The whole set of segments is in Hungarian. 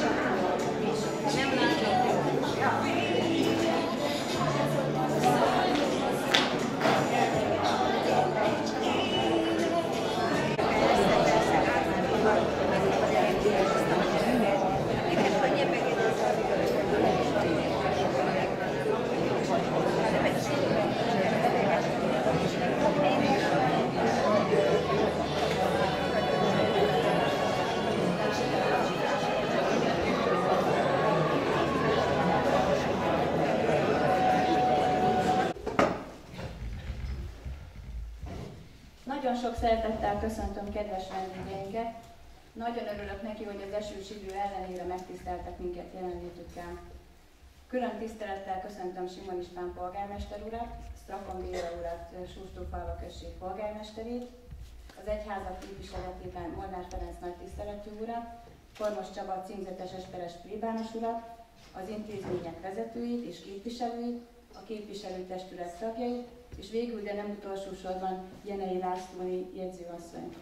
Nagyon sok szeretettel köszöntöm kedves vendégeinket. Nagyon örülök neki, hogy az esős idő ellenére megtiszteltek minket jelenlétükkel. Külön tisztelettel köszöntöm Simon István polgármester urat, Strakon Béla urat, Sústófalva község polgármesterét, az egyházak képviseletében Molnár Ferenc nagy tiszteletű urat, Kormos Csaba címzetes esperes plébános urat, az intézmények vezetőit és képviselőit, a képviselőtestület tagjait, és végül, de nem utolsó sorban Jenei Lászlói jegyzőasszony.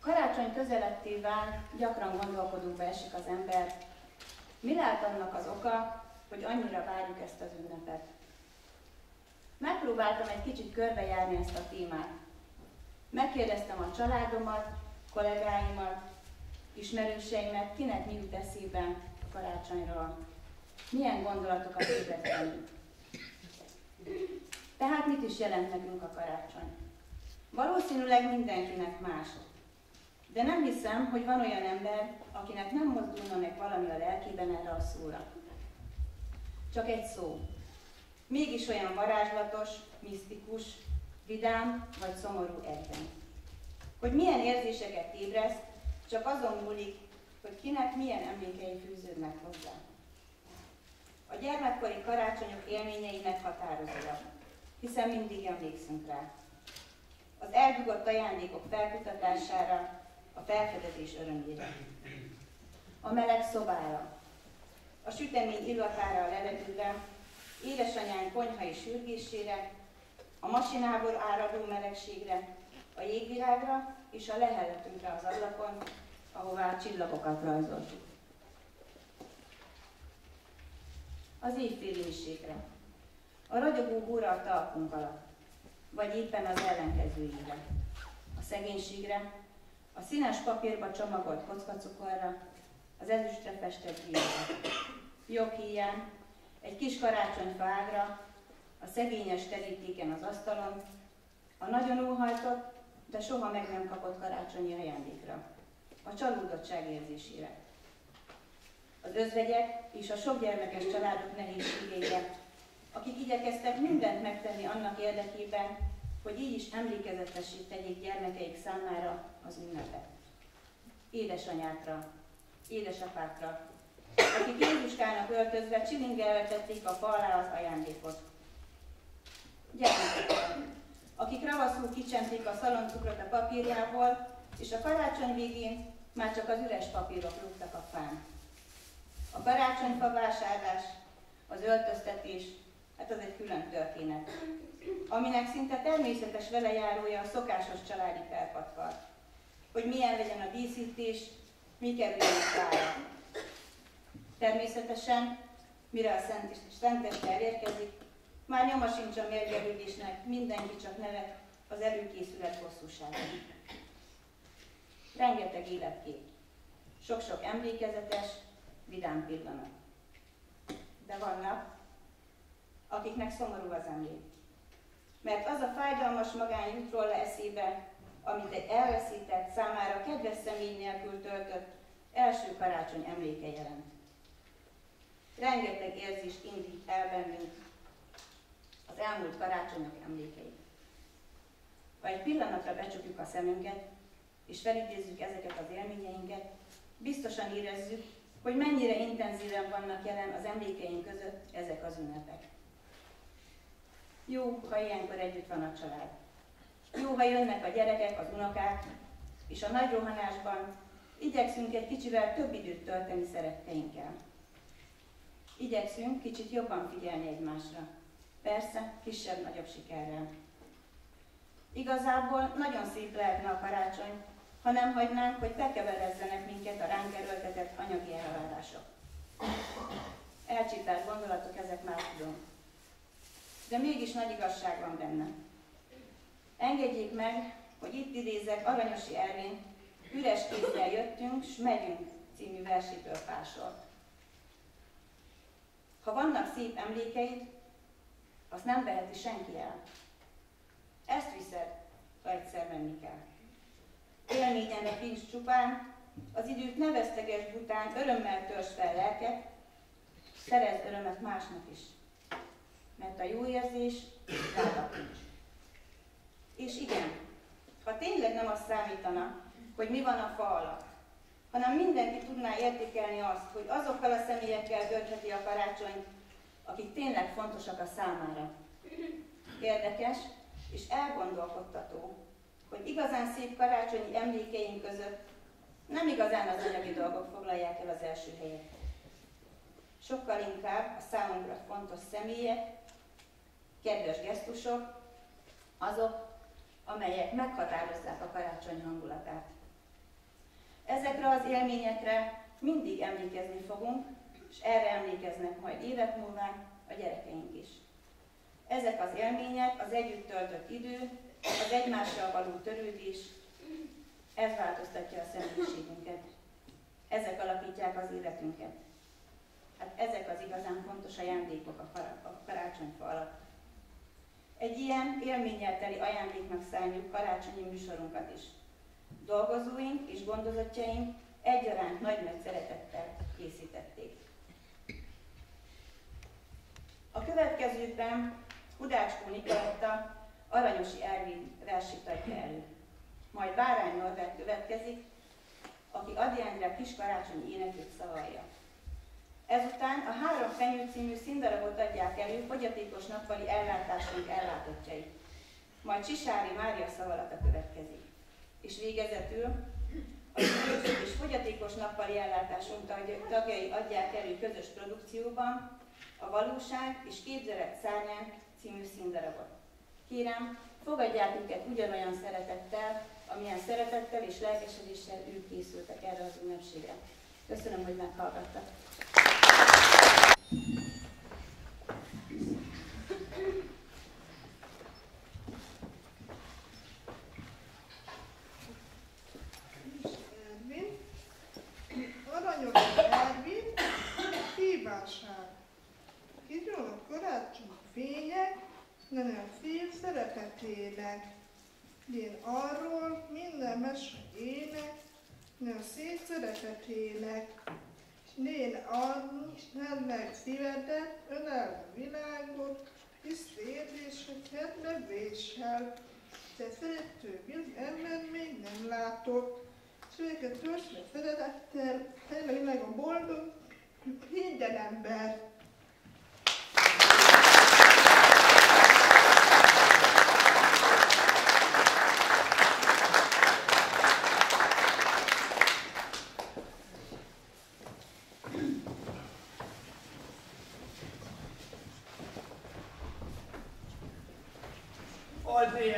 Karácsony közelettével gyakran gondolkodunk esik az ember, mi lehet annak az oka, hogy annyira várjuk ezt az ünnepet. Megpróbáltam egy kicsit körbejárni ezt a témát. Megkérdeztem a családomat, kollégáimat, ismerőseimet, kinek mi jut eszébe karácsonyról milyen gondolatokat ébredt Tehát mit is jelent nekünk a karácsony? Valószínűleg mindenkinek más. De nem hiszem, hogy van olyan ember, akinek nem mozdulna meg valami a lelkében erre a szóra. Csak egy szó. Mégis olyan varázslatos, misztikus, vidám vagy szomorú egyben. Hogy milyen érzéseket ébreszt, csak azon múlik, hogy kinek milyen emlékei fűződnek hozzá. A gyermekkori karácsonyok élményei meghatározóak, hiszen mindig emlékszünk rá. Az eldugott ajándékok felkutatására, a felfedezés örömére. A meleg szobára, a sütemény illatára a levegőre, édesanyánk konyhai sürgésére, a masinából áradó melegségre, a jégvilágra és a leheletünkre az ablakon, ahová a csillagokat rajzoltuk. Az évféléségre, a ragyogó góra a talpunk alatt, vagy éppen az ellenkezőjére, a szegénységre, a színes papírba csomagolt kockacukorra, az ezüstre festett gyílre, jog hiány, egy kis karácsonyfa ágra, a szegényes terítéken az asztalon, a nagyon óhajtott, de soha meg nem kapott karácsonyi ajándékra, a csalódottság érzésére az özvegyek és a sok gyermekes családok nehézségeire, akik igyekeztek mindent megtenni annak érdekében, hogy így is emlékezetessé tegyék gyermekeik számára az ünnepet. Édesanyákra, édesapákra, akik Jézuskának öltözve csilingelve a falá az ajándékot. Gyermekek, akik ravaszul kicsenték a szaloncukrot a papírjából, és a karácsony végén már csak az üres papírok rúgtak a fán. A karácsonyfa vásárlás, az öltöztetés, hát az egy külön történet, aminek szinte természetes velejárója a szokásos családi felpatval. Hogy milyen legyen a díszítés, mi kerüljön rája. Természetesen, mire a Szent, Szenteste elérkezik, már nyoma sincs a mérgelődésnek, mindenki csak nevet az előkészület hosszúságán. Rengeteg életkép, sok-sok emlékezetes, vidám pillanat. De vannak, akiknek szomorú az emlék. Mert az a fájdalmas magány jut róla eszébe, amit egy elveszített, számára kedves személy nélkül töltött első karácsony emléke jelent. Rengeteg érzést indít el bennünk az elmúlt karácsonyok emlékei. Ha egy pillanatra becsukjuk a szemünket, és felidézzük ezeket az élményeinket, biztosan érezzük, hogy mennyire intenzíven vannak jelen az emlékeink között ezek az ünnepek. Jó, ha ilyenkor együtt van a család. Jó, ha jönnek a gyerekek, az unokák, és a nagy rohanásban igyekszünk egy kicsivel több időt tölteni szeretteinkkel. Igyekszünk kicsit jobban figyelni egymásra. Persze, kisebb-nagyobb sikerrel. Igazából nagyon szép lehetne a karácsony, ha nem hagynánk, hogy bekeverezzenek minket a ránk erőltetett anyagi elvárások. Elcsítált gondolatok, ezek már tudom. De mégis nagy igazság van benne. Engedjék meg, hogy itt idézek Aranyosi Ervin, üres kézzel jöttünk, s megyünk című versítől pásolt. Ha vannak szép emlékeid, azt nem veheti senki el. Ezt viszed, ha egyszer menni kell. Élményenek nincs csupán, az időt ne veszteges bután, örömmel törzs fel lelket, szerez örömet másnak is. Mert a jó érzés rádak nincs. És igen, ha tényleg nem azt számítana, hogy mi van a fa alatt, hanem mindenki tudná értékelni azt, hogy azokkal a személyekkel töltheti a karácsonyt, akik tényleg fontosak a számára. Érdekes és elgondolkodtató, hogy igazán szép karácsonyi emlékeink között nem igazán az anyagi dolgok foglalják el az első helyet. Sokkal inkább a számunkra fontos személyek, kedves gesztusok, azok, amelyek meghatározzák a karácsony hangulatát. Ezekre az élményekre mindig emlékezni fogunk, és erre emlékeznek majd évek múlva a gyerekeink is. Ezek az élmények, az együtt töltött idő, az egymással való törődés, ez változtatja a személyiségünket. Ezek alapítják az életünket. Hát ezek az igazán fontos ajándékok a, a karácsonyfa alatt. Egy ilyen élménnyel teli ajándéknak szálljuk karácsonyi műsorunkat is. Dolgozóink és gondozottjaink egyaránt nagy-nagy szeretettel készítették. A következőkben Hudácskó Nikoletta Aranyosi Ervin versét adja elő. Majd Bárány Norbert következik, aki Adi Endre kis karácsonyi énekét szavalja. Ezután a Három Fenyő című színdarabot adják elő fogyatékos nappali ellátásunk ellátottjai. Majd Csisári Mária szavalata következik. És végezetül a idősök és fogyatékos nappali ellátásunk tagjai adják elő közös produkcióban a Valóság és Képzelet szárnyán című színdarabot. Kérem, fogadják őket ugyanolyan szeretettel, amilyen szeretettel és lelkesedéssel ők készültek erre az ünnepségre. Köszönöm, hogy meghallgattak. Aranyos Ervin, kívánság. Kidől a karácsony fények, nem fél szeretetének. Én arról minden mese ének, nem szép szeretetének. Én arról nem meg szívedet, önel a világot, hisz kérdéseket bevésel. Te szerető ember még nem látott, Szőket törzsre szeretettel, tényleg a boldog, minden ember.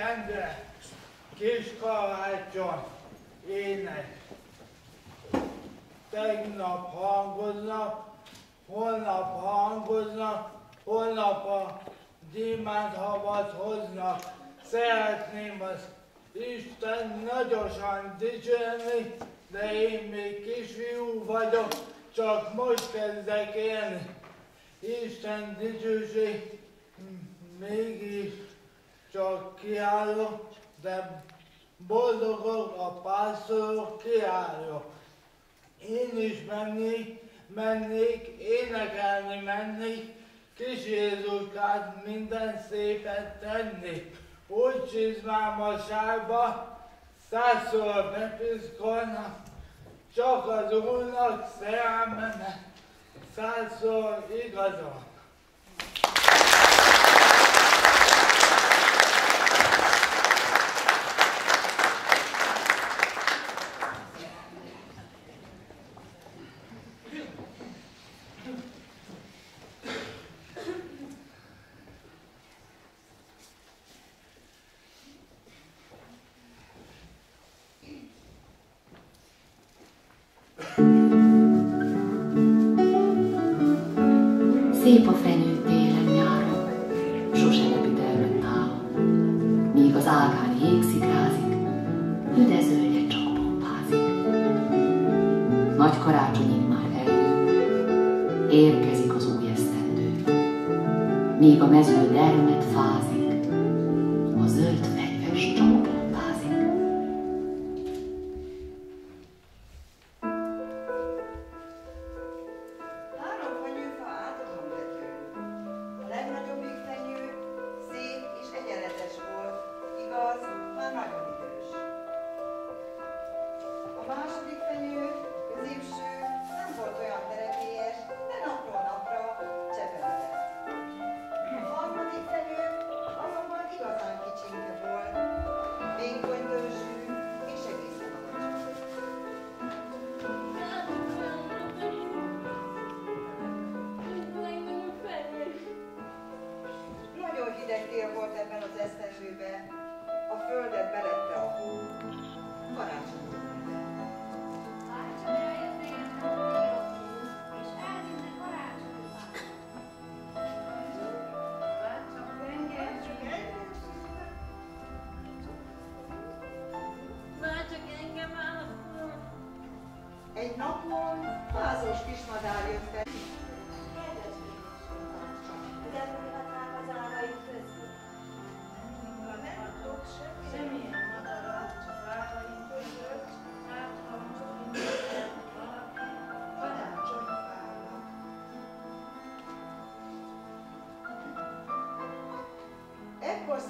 Adi Endre, kis karácsony, ének. Tegnap hangoznak, holnap hangoznak, holnap a gyémánt havat hoznak. Szeretném az Isten nagyosan dicsérni, de én még kisfiú vagyok, csak most kezdek élni. Isten dicsőség mégis csak kiállok, de boldogok a pásztorok kiállok. Én is mennék, mennék, énekelni mennék, kis Jézuskát minden szépet tenni. Úgy csizmám a sárba, százszor bepiszkolnak, csak az Úrnak szerelmemet, százszor igazol.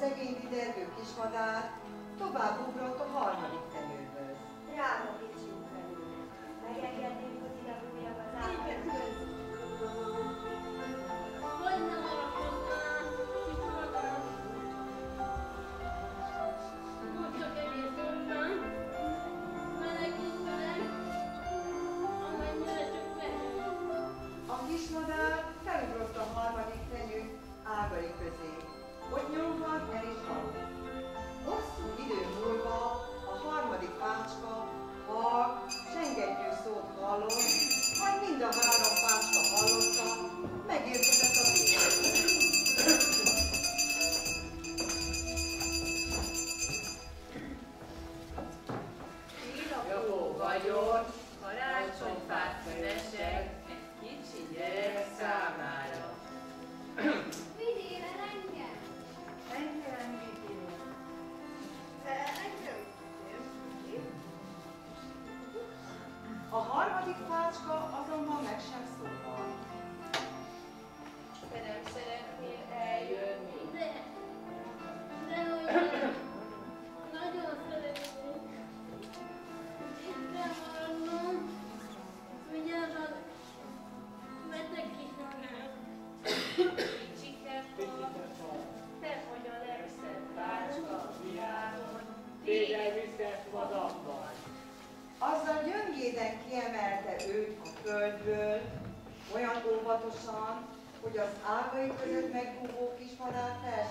Szegény didergő kismadár Product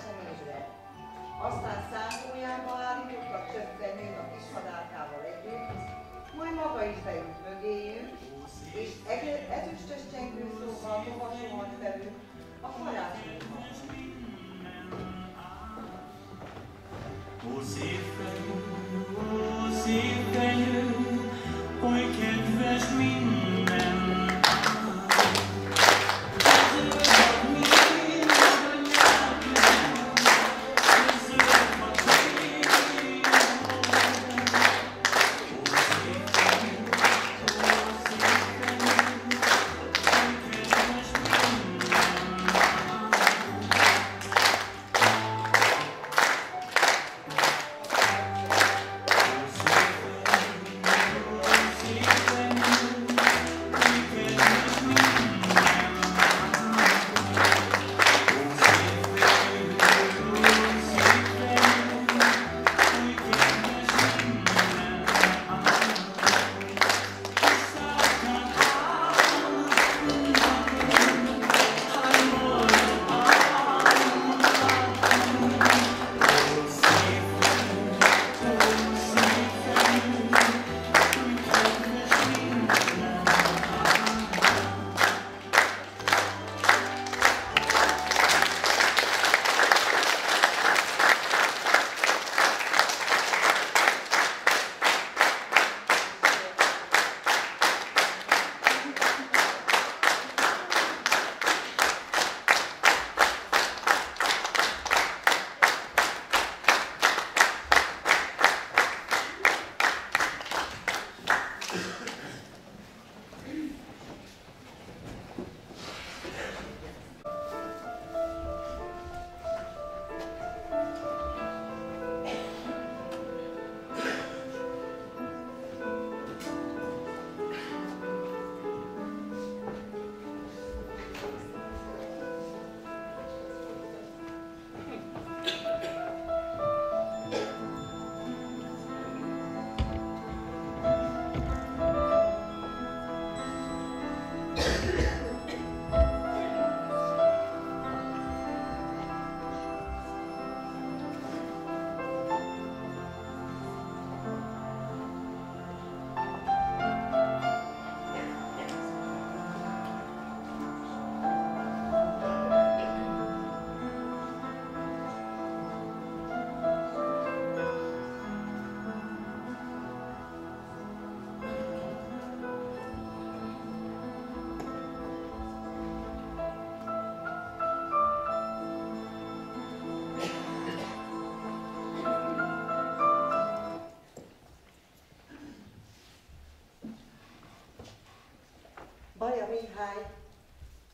Mihály,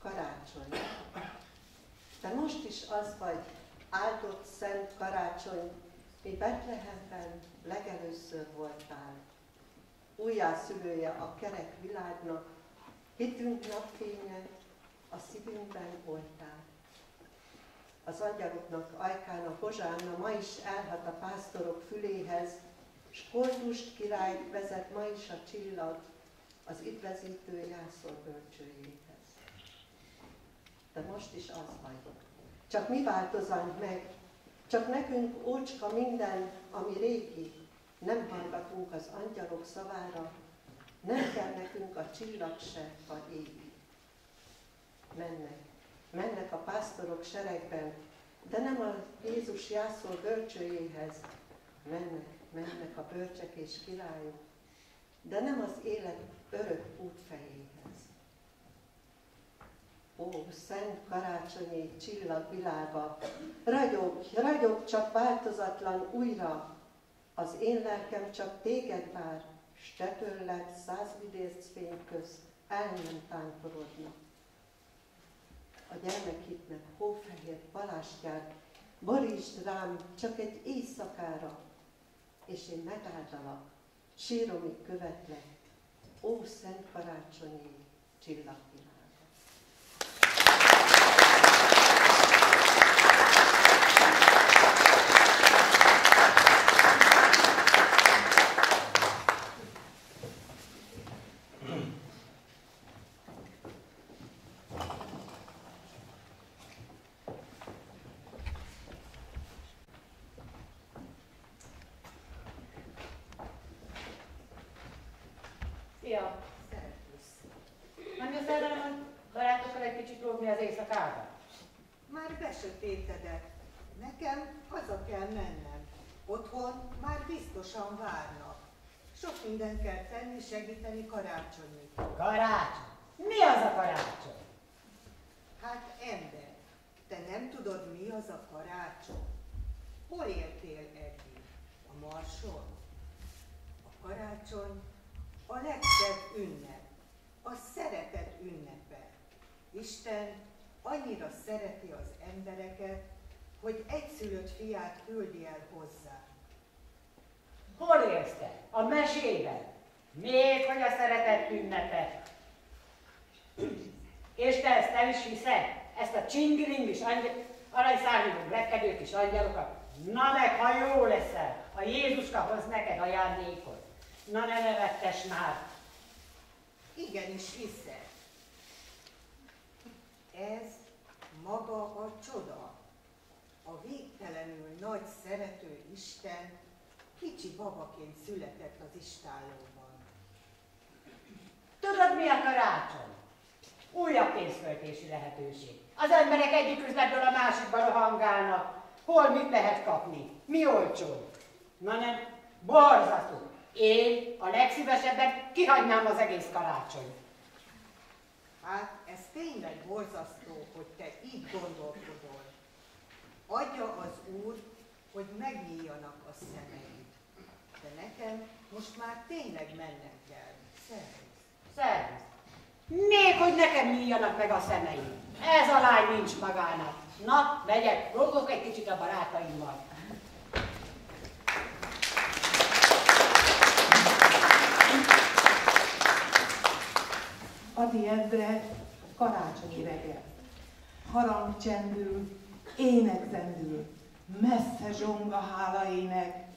karácsony. De most is az vagy, áldott szent karácsony, mi Betlehemben legelőször voltál. Újjászülője a kerek világnak, hitünk napfénye, a szívünkben voltál. Az angyaloknak ajkán a hozsánna ma is elhat a pásztorok füléhez, s Koldust király vezet ma is a csillag az üdvözítő jászol bölcsőjéhez. De most is az vagyok. Csak mi változunk meg, csak nekünk ócska minden, ami régi, nem hallgatunk az angyalok szavára, nem kell nekünk a csillag se, ha égi. Mennek, mennek a pásztorok seregben, de nem a Jézus jászol bölcsőjéhez, mennek, mennek a bölcsek és királyok, de nem az élet örök útfejéhez. Ó, szent karácsonyi csillagvilága, ragyog, ragyog csak változatlan újra, az én lelkem csak téged vár, s te tőled száz fény közt el nem tántorodnak. A gyermekitnek hófehér palástját borítsd rám csak egy éjszakára, és én megáldalak, síromig követlek, ó szent karácsonyi csillagvilág. Sötétedett. Nekem haza kell mennem. Otthon már biztosan várnak. Sok mindent kell tenni, segíteni karácsonyig. Karácsony? Mi az a karácsony? Hát ember, te nem tudod, mi az a karácsony? Hol éltél eddig? A Marson? A karácsony a legszebb ünnep, a szeretet ünnepe. Isten annyira szereti az embereket, hogy egyszülött fiát küldi el hozzá. Hol érsz te? A mesében? Még hogy a szeretet ünnepet? És te ezt el is hiszed? Ezt a csingiling is aranyszárnyú repkedők is angyalokat? Na meg, ha jó leszel, a Jézuska hoz neked ajándékot. Na ne nevettes már. Igenis hiszed. Ez maga a csoda. A végtelenül nagy szerető Isten kicsi babaként született az istállóban. Tudod, mi a karácsony? Újabb pénzköltési lehetőség. Az emberek egyik üzletből a másikba rohangálnak. Hol mit lehet kapni? Mi olcsó? Na nem, borzasztó. Én a legszívesebben kihagynám az egész karácsonyt. Hát tényleg borzasztó, hogy te így gondolkodol. Adja az Úr, hogy megnyíljanak a szemeid. De nekem most már tényleg mennem kell. Szervusz. Szervusz. Még hogy nekem nyíljanak meg a szemeim. Ez a lány nincs magának. Na, megyek, rólgok egy kicsit a barátaimmal. Adi Endre karácsonyi reggel. Harang csendül, ének zendül, messze zsonga hála ének.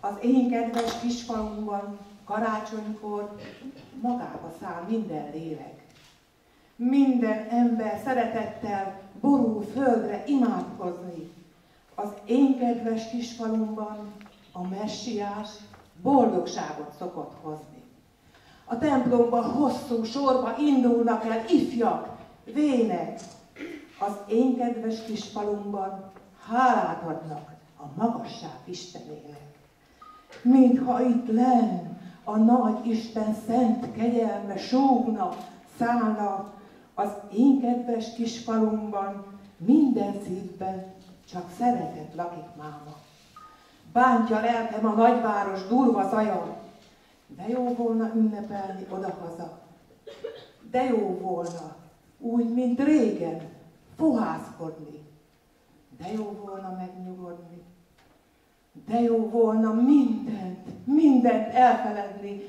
Az én kedves kisfalunkban karácsonykor magába száll minden lélek. Minden ember szeretettel borul földre imádkozni. Az én kedves kisfalumban a messiás boldogságot szokott hozni. A templomba hosszú sorba indulnak el ifjak, vének. Az én kedves kis falumban hálát adnak a magasság Istenének. Mintha itt lenn a nagy Isten szent kegyelme sógna, szállna, az én kedves kis falumban minden szívben csak szeretet lakik máma. Bántja lelkem a nagyváros durva zaja, de jó volna ünnepelni odahaza. de jó volna, úgy, mint régen, fohászkodni. De jó volna megnyugodni. De jó volna mindent, mindent elfeledni.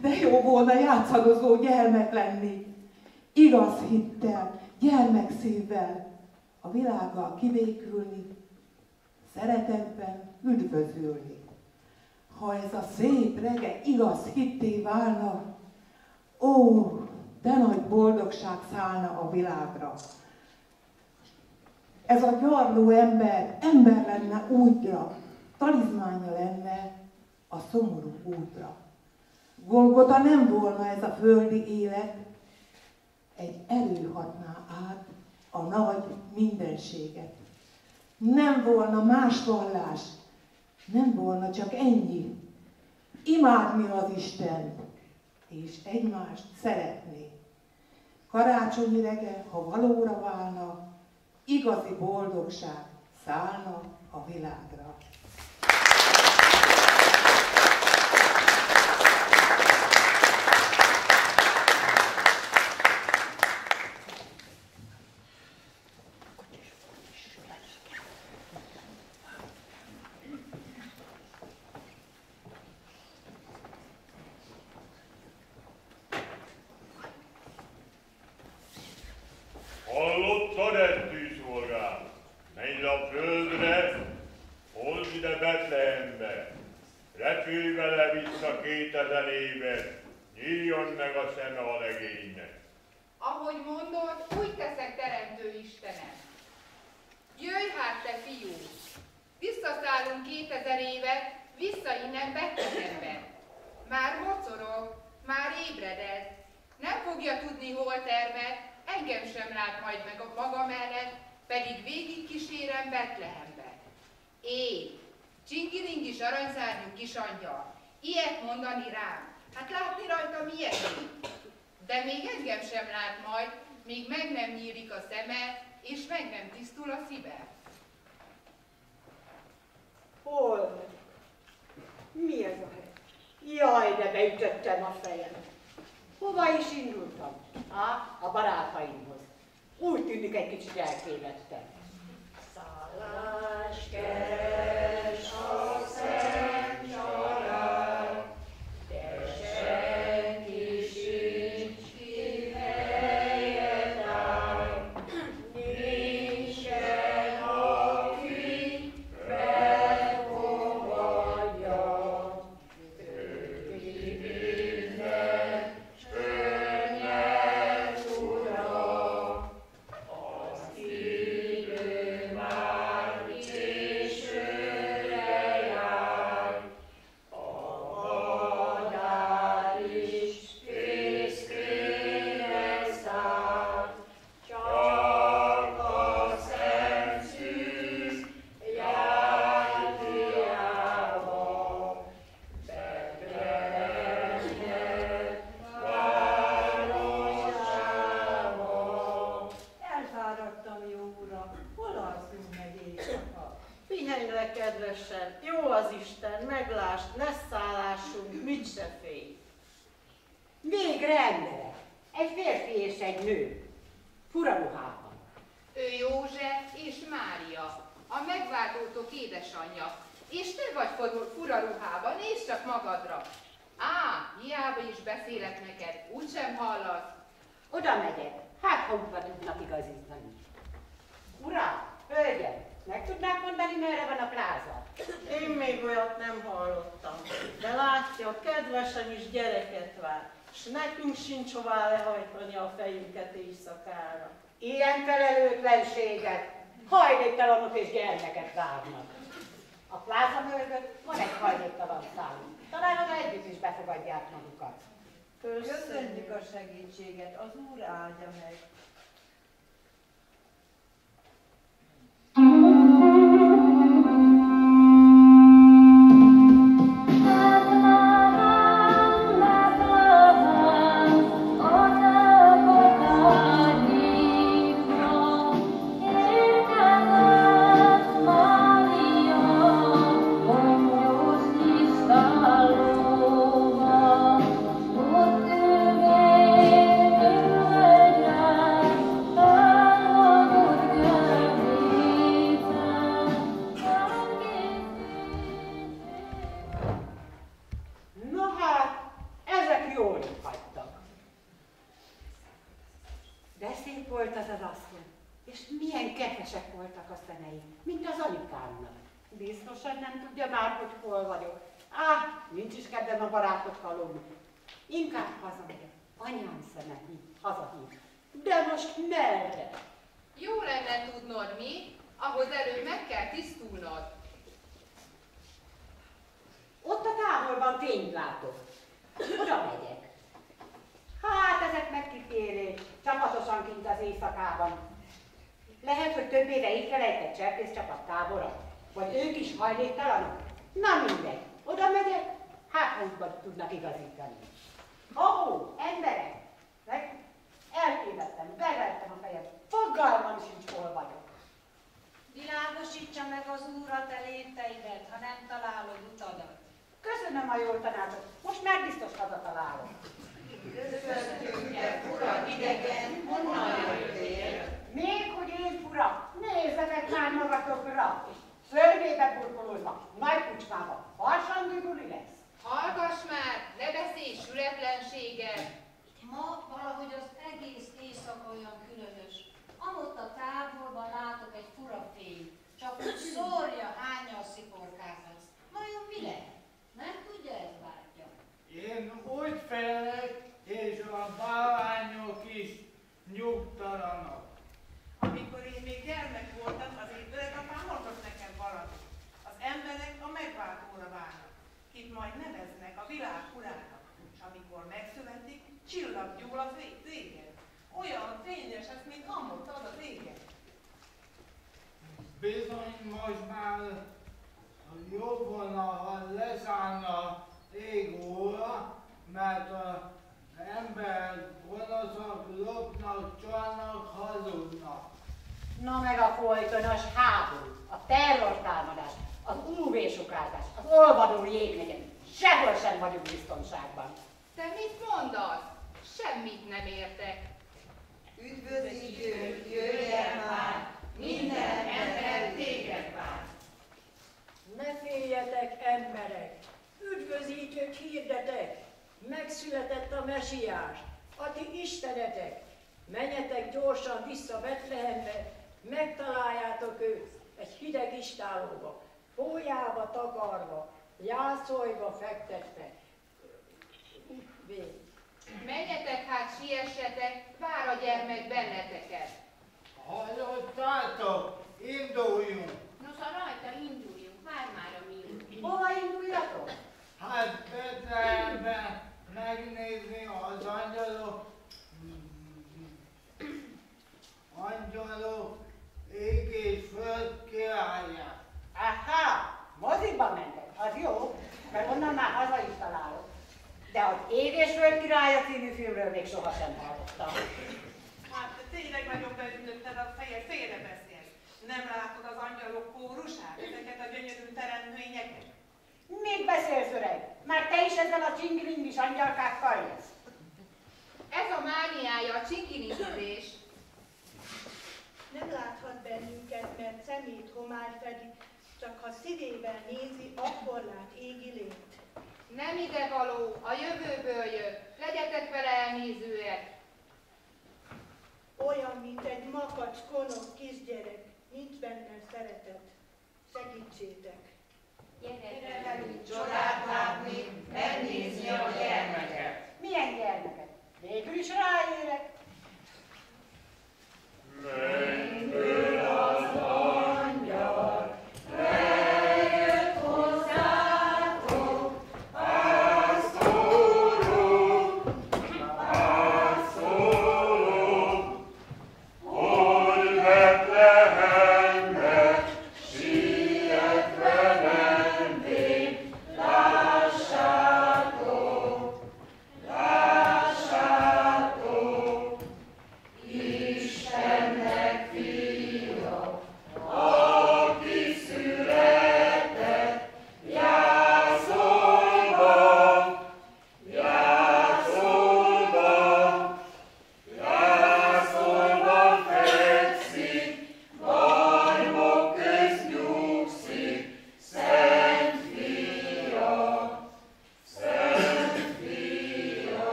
De jó volna játszadozó gyermek lenni. Igaz hittel, gyermekszívvel, a világgal kibékülni, szeretetben üdvözülni. Ha ez a szép rege igaz hitté válna, ó, de nagy boldogság szállna a világra. Ez a gyarló ember, ember lenne útra, talizmánya lenne a szomorú útra. Golgota nem volna ez a földi élet, egy erő át a nagy mindenséget. Nem volna más vallás, nem volna csak ennyi. Imádni az Istent, és egymást szeretni. Karácsonyi reggel, ha valóra válna, igazi boldogság szállna a világra. Hallottad ezt, tűzszolgál? Menj le a földre, hozd ide Betlehembe. Repülj vele vissza kétezer évet, nyíljon meg a szeme a legénynek. Ahogy mondod, úgy teszek teremtő Istenem. Jöjj hát, te fiú! Visszaszállunk kétezer évet, vissza innen Betlehembe. Már mocorog, már ébredez. Nem fogja tudni, hol termett, engem sem lát majd meg a maga mellett, pedig végig kísérem Betlehembe. Én, csingiringis aranyszárnyú kis angyal, ilyet mondani rám, hát látni rajta milyen De még engem sem lát majd, míg meg nem nyílik a szeme, és meg nem tisztul a szíve. Hol? Mi ez a hely? Jaj, de beütöttem a fejem. Hova is indultam? Á, a barátaimhoz. Úgy tűnik egy kicsit elkévettem. Szállás keres Meglásd, ne szállásunk, mit se félj. Végre emberek! Egy férfi és egy nő. Fura ruhában. Ő József és Mária, a megváltótok édesanyja, és te vagy fura ruhában, nézd csak magadra. Á, hiába is beszélek neked, úgysem hallasz. Oda megyek. Hát, ha útba tudnak igazítani. Uram, hölgyem, meg tudnák mondani, merre van a pláza? Én olyat nem hallottam, de látja, kedvesen is gyereket vár, s nekünk sincs hová lehajtani a fejünket éjszakára. Ilyen felelőtlenséget hajléktalanok és gyermeket várnak. A pláza mögött van egy hajléktalan szálunk. Talán oda együtt is befogadják magukat. Köszönjük a segítséget, az Úr áldja meg. Köszönöm a jó tanácsot, most már biztos hazatalálok. Köszöntünk te, fura idegen, honnan jöttél? Még hogy én fura, nézzenek már magatokra! Szörvébe burkolózva, nagy kucsmába, farsangű buli lesz. Hallgass már, ne beszélj sületlenséggel. Ma valahogy az egész éjszaka olyan különös. Amott a távolban látok egy fura fény, csak úgy szórja, hányal sziporkázhatsz. Vajon mi lehet? Nem tudja ez bátyja? Én úgy félek, és a bálányok is nyugtalanak. Amikor én még gyermek voltam, az én öregapám mondott nekem valamit. Az emberek a megváltóra várnak, kit majd neveznek a világ urának, és amikor megszületik, csillaggyúl az ég- égen. Olyan fényes, ez, mint hamut ad az égen. Bizony most már jobb volna, ha leszállna ég óra, mert az ember gonoszak, lopnak, csalnak, hazudnak. Na meg a folytonos háború, a terrortámadás, az UV-sugárzás, az olvadó jégnegyed. Sehol sem vagyunk biztonságban. Te mit mondasz? Semmit nem értek. Üdvözítő, jöjj el már, minden ember téged vár. Ne féljetek, emberek! Üdvözítőt hirdetek! Megszületett a mesiás, a ti istenetek! Menjetek gyorsan vissza Betlehembe, megtaláljátok őt egy hideg istálóba, fójába takarva, jászolva fektetve. Vég. Menjetek hát, siessetek, vár a gyermek benneteket. Hallottátok? Induljunk! Nos, a rajta induljunk, vár már a mi. Hova induljatok? Hát Betlehembe megnézni az angyalok, angyalok ég és föld királyát. Aha, moziba mentek, az jó, mert onnan már haza is találok. De az Ég és Föld királya című filmről még sohasem hallottam. Hát tényleg nagyon beütötted a fejed, félrebeszélsz. Nem látod az angyalok kórusát, ezeket a gyönyörű teremtményeket? Mit beszélsz, öreg? Már te is ezzel a csingilingis angyalkákkal jössz? Ez a mániája a csinkilingizés. Nem láthat bennünket, mert szemét homály fedi, csak ha szívében nézi, akkor lát égi lényt. Nem ide való, a jövőből jött. Legyetek vele elnézőek. Olyan, mint egy makacs, konok kisgyerek, nincs benne szeretet. Segítsétek! Gyere velünk csodát látni, megnézni a gyermeket. Milyen gyermeket? Végül is ráérek. Mennyből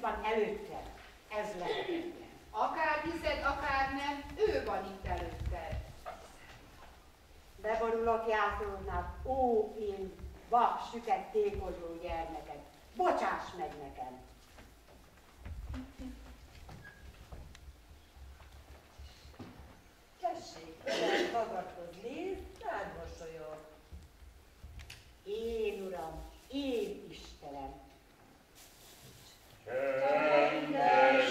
itt van előttem. Ez lehetetlen. Akár hiszed, akár nem, ő van itt előtted. Beborulok jászolódnál, ó, én vak, süket, tékozó gyermeket. Bocsáss meg nekem. Tessék, magadhoz nézd, rád mosolyog. Én, Uram, én Istenem. And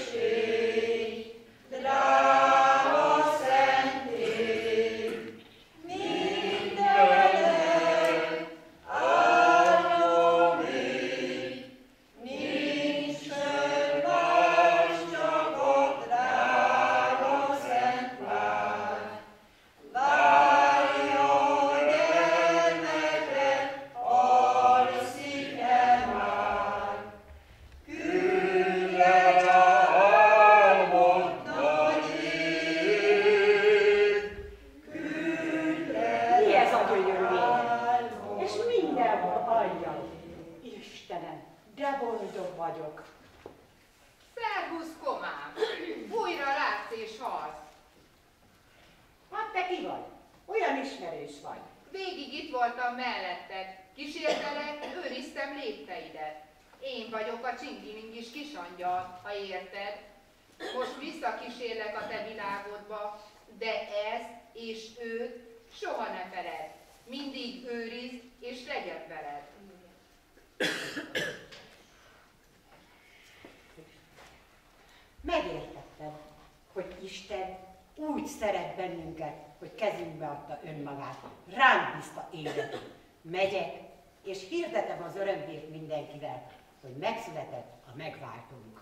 itt voltam melletted. Kísértelek, őriztem lépteidet. Én vagyok a csinkilingis kisangyal, ha érted. Most visszakísérlek a te világodba, de ez és őt soha ne feled. Mindig őrizd és legyek veled. Megértettem, hogy Isten úgy szeret bennünket, hogy kezünkbe adta önmagát, ránk bízta életet. Megyek, és hirdetem az örömhírt mindenkivel, hogy megszületett a megváltónk.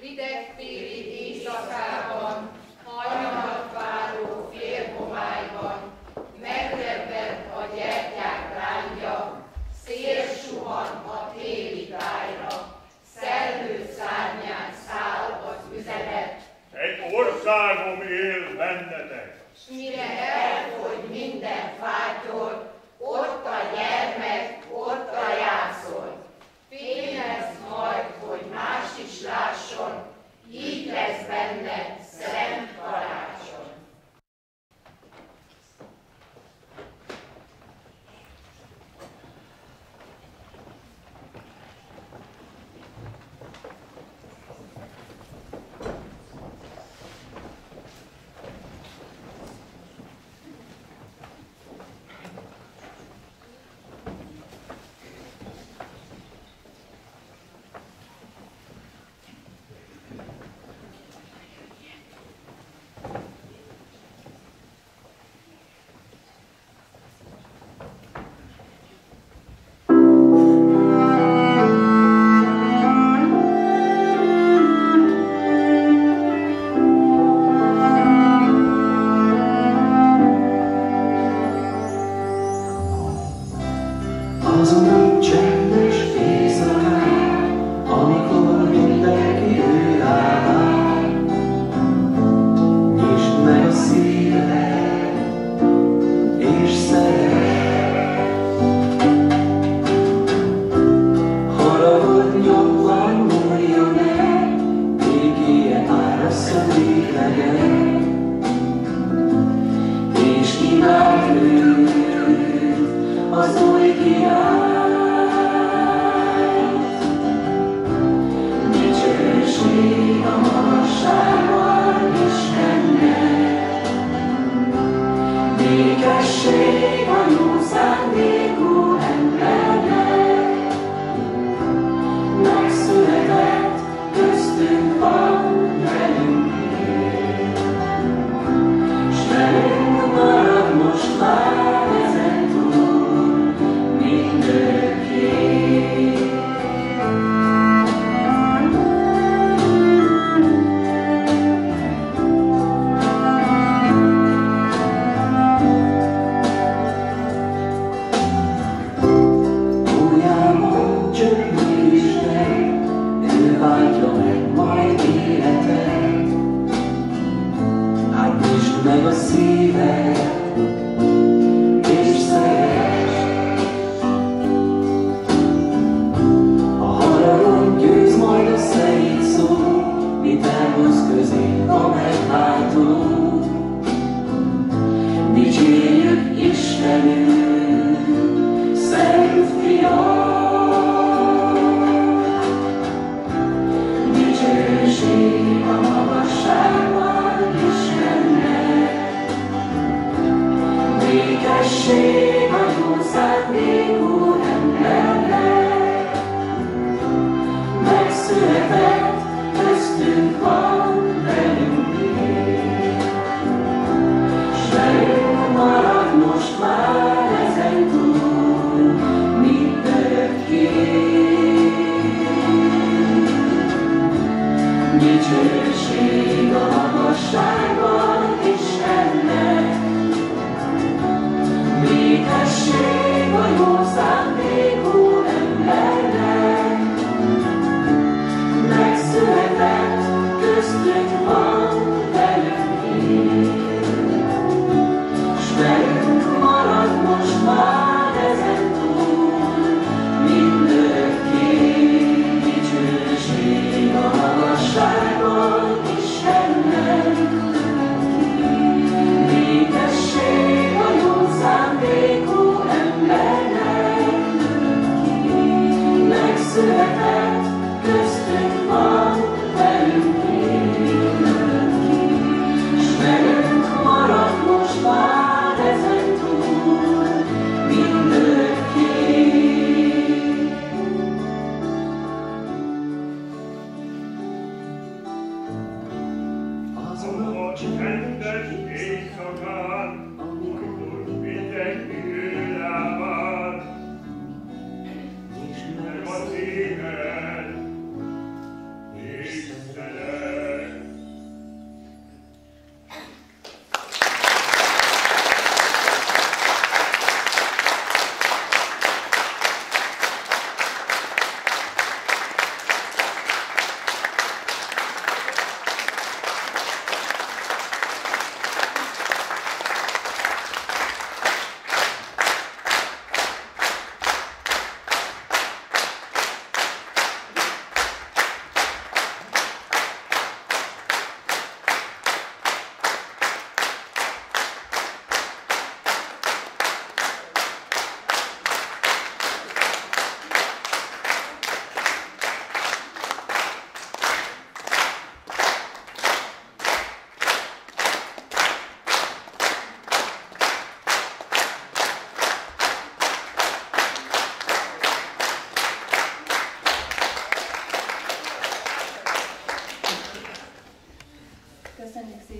Rideg téli éjszakában, hajnamat váró félhomályban, megrebbent a gyertyák lángja, szél suhan a téli tájra, szellő szárnyán száll az üzenet, Egy országom él bennetek. S mire elfogy minden fátyol, ott a gyermek, ott a jászol. Fényez majd, hogy más is lásson, így lesz benne szent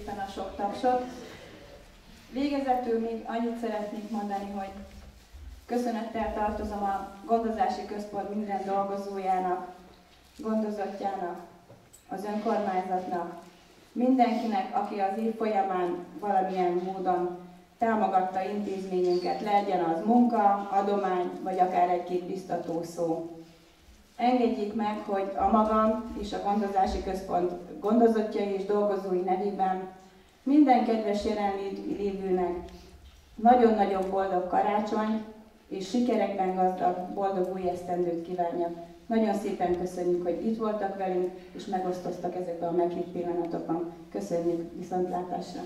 karácsony. sok tapsot. Végezetül még annyit szeretnék mondani, hogy köszönettel tartozom a gondozási központ minden dolgozójának, gondozottjának, az önkormányzatnak, mindenkinek, aki az év folyamán valamilyen módon támogatta intézményünket, legyen az munka, adomány, vagy akár egy-két biztató szó. Engedjék meg, hogy a magam és a gondozási központ gondozottjai és dolgozói nevében minden kedves jelenlévőnek nagyon-nagyon boldog karácsony, és sikerekben gazdag, boldog új esztendőt kívánjak. Nagyon szépen köszönjük, hogy itt voltak velünk, és megosztoztak ezekben a meghitt pillanatokban. Köszönjük viszontlátásra!